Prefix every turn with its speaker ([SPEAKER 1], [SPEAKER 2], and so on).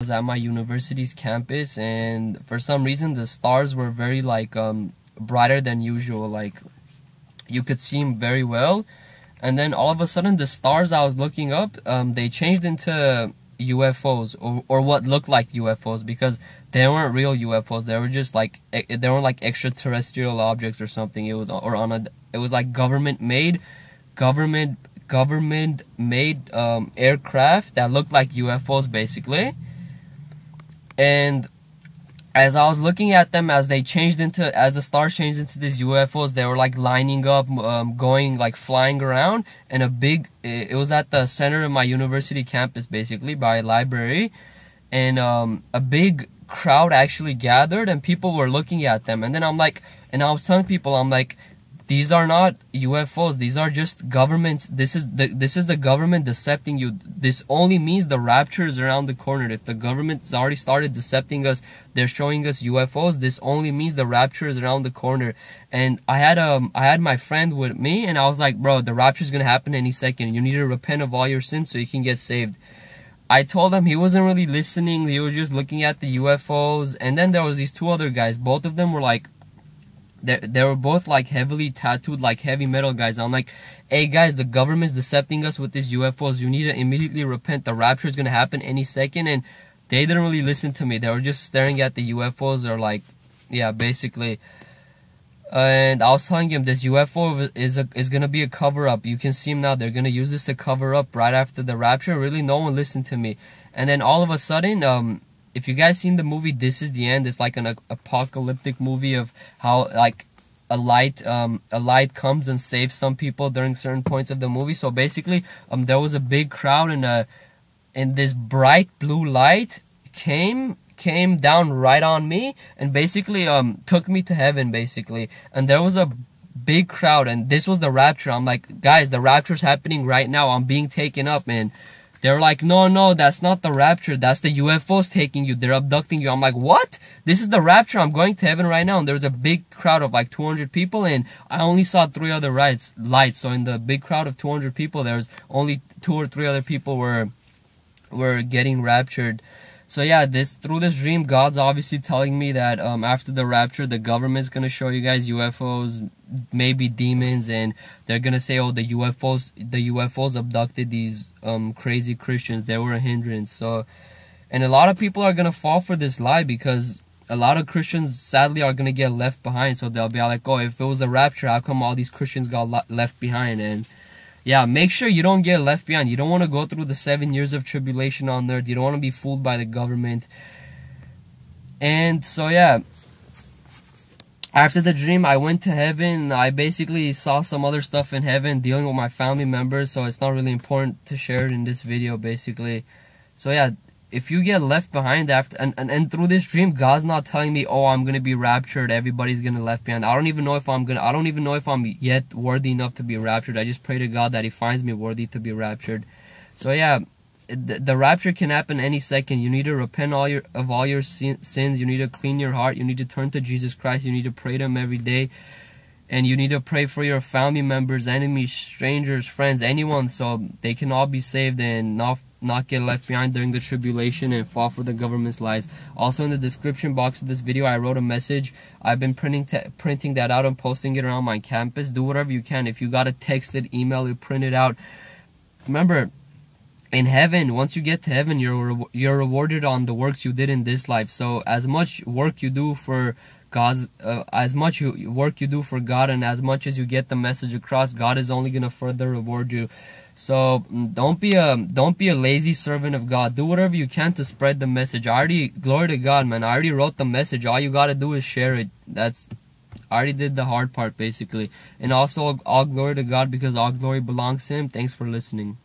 [SPEAKER 1] was at my university's campus and for some reason the stars were very like um brighter than usual. Like you could see them very well. And then all of a sudden the stars I was looking up um they changed into UFOs or, or what looked like UFOs because they weren't real UFOs they were just like they were like extraterrestrial objects or something. It was or on a it was like government made government government made um aircraft that looked like UFOs basically and as I was looking at them as they changed into as the stars changed into these UFOs, they were like lining up, um, going like flying around, and a big. It was at the center of my university campus, basically by a library, and um, a big crowd actually gathered, and people were looking at them. And then I'm like, and I was telling people, I'm like, these are not UFOs. These are just governments. This is the this is the government decepting you. This only means the rapture is around the corner. If the government's already started decepting us, they're showing us UFOs. This only means the rapture is around the corner. And I had um I had my friend with me, and I was like, bro, the rapture is gonna happen any second. You need to repent of all your sins so you can get saved. I told him he wasn't really listening. He was just looking at the UFOs. And then there was these two other guys. Both of them were like they, they were both like heavily tattooed like heavy metal guys i'm like hey guys the government's decepting us with these ufos you need to immediately repent the rapture is going to happen any second and they didn't really listen to me they were just staring at the ufos or like yeah basically and I was telling him this UFO is a, is gonna be a cover up. You can see him now. They're gonna use this to cover up right after the rapture. Really, no one listened to me. And then all of a sudden, um, if you guys seen the movie This Is the End, it's like an apocalyptic movie of how like a light um a light comes and saves some people during certain points of the movie. So basically, um there was a big crowd and a and this bright blue light came came down right on me and basically um took me to heaven basically. And there was a big crowd and this was the rapture. I'm like, guys, the rapture's happening right now. I'm being taken up, man. They're like, no, no, that's not the rapture. That's the UFOs taking you. They're abducting you. I'm like, what? This is the rapture. I'm going to heaven right now. And there's a big crowd of like 200 people, and I only saw three other lights. Lights. So in the big crowd of 200 people, there's only two or three other people were were getting raptured. So yeah, this through this dream, God's obviously telling me that um, after the rapture, the government's gonna show you guys UFOs, maybe demons, and they're gonna say, "Oh, the UFOs, the UFOs abducted these um, crazy Christians. They were a hindrance." So, and a lot of people are gonna fall for this lie because a lot of Christians sadly are gonna get left behind. So they'll be like, "Oh, if it was a rapture, how come all these Christians got left behind?" and yeah, make sure you don't get left behind. You don't want to go through the seven years of tribulation on earth. You don't want to be fooled by the government. And so, yeah, after the dream, I went to heaven. I basically saw some other stuff in heaven dealing with my family members, so it's not really important to share it in this video, basically. So, yeah, if you get left behind after and, and, and through this dream god's not telling me oh i'm gonna be raptured. Everybody's gonna left behind. I don't even know if i'm gonna i don't even know if i'm yet worthy enough to be raptured. I just pray to god that he finds me worthy to be raptured. So yeah the, the rapture can happen any second. You need to repent all your of all your sin, sins. You need to clean your heart. You need to turn to jesus christ. You need to pray to him every day. And you need to pray for your family members enemies strangers friends anyone so they can all be saved and not not get left behind during the tribulation and fall for the government's lies. Also in the description box of this video, I wrote a message. I've been printing printing that out and posting it around my campus. Do whatever you can. If you got to text it, email it, print it out. Remember, in heaven, once you get to heaven, you're you're rewarded on the works you did in this life. So as much work you do for God's, uh, as much you, work you do for God, and as much as you get the message across, God is only gonna further reward you. So mm, don't be a don't be a lazy servant of God. Do whatever you can to spread the message. I already glory to God, man. I already wrote the message. All you gotta do is share it. That's I already did the hard part basically. And also all glory to God because all glory belongs to him. Thanks for listening.